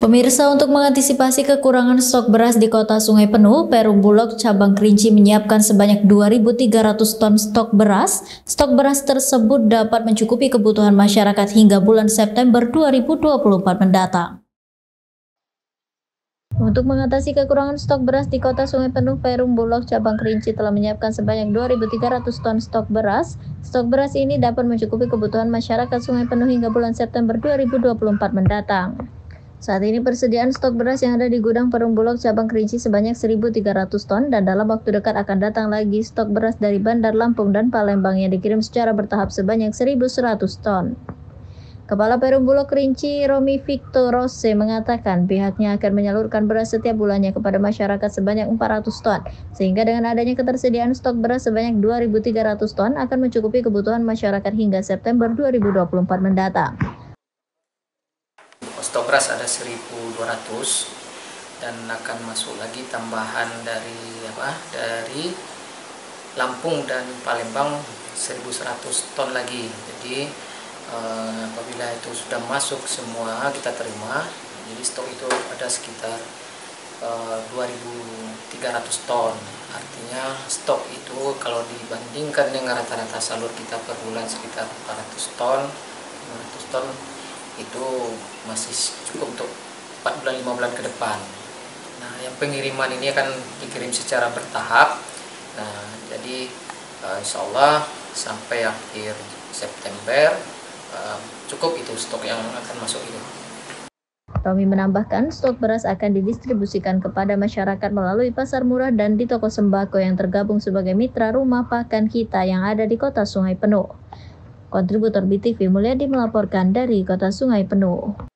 Pemirsa untuk mengantisipasi kekurangan stok beras di kota Sungai Penuh, Perum Bulog cabang Kerinci menyiapkan sebanyak 2.300 ton stok beras. Stok beras tersebut dapat mencukupi kebutuhan masyarakat hingga bulan September 2024 mendatang. Untuk mengatasi kekurangan stok beras di kota Sungai Penuh, Perum Bulog cabang Kerinci telah menyiapkan sebanyak 2.300 ton stok beras. Stok beras ini dapat mencukupi kebutuhan masyarakat Sungai Penuh hingga bulan September 2024 mendatang. Saat ini persediaan stok beras yang ada di gudang Perum Bulog cabang Kerinci sebanyak 1.300 ton dan dalam waktu dekat akan datang lagi stok beras dari Bandar Lampung dan Palembang yang dikirim secara bertahap sebanyak 1.100 ton. Kepala Perum Bulog Kerinci Romi Victor Rose mengatakan pihaknya akan menyalurkan beras setiap bulannya kepada masyarakat sebanyak 400 ton, sehingga dengan adanya ketersediaan stok beras sebanyak 2.300 ton akan mencukupi kebutuhan masyarakat hingga September 2024 mendatang stok beras ada 1200 dan akan masuk lagi tambahan dari apa? Dari Lampung dan Palembang 1100 ton lagi. Jadi eh, apabila itu sudah masuk semua kita terima. Jadi stok itu ada sekitar eh, 2300 ton. Artinya stok itu kalau dibandingkan dengan rata-rata salur kita per bulan sekitar 400 ton 500 ton itu masih cukup untuk 4 bulan 5 bulan ke depan. Nah yang pengiriman ini akan dikirim secara bertahap. Nah jadi uh, insya Allah sampai akhir September uh, cukup itu stok yang akan masuk itu. Romi menambahkan stok beras akan didistribusikan kepada masyarakat melalui pasar murah dan di toko sembako yang tergabung sebagai mitra rumah pakan kita yang ada di kota Sungai Penuh. Kontributor BTV Mulyadi melaporkan dari Kota Sungai Penuh.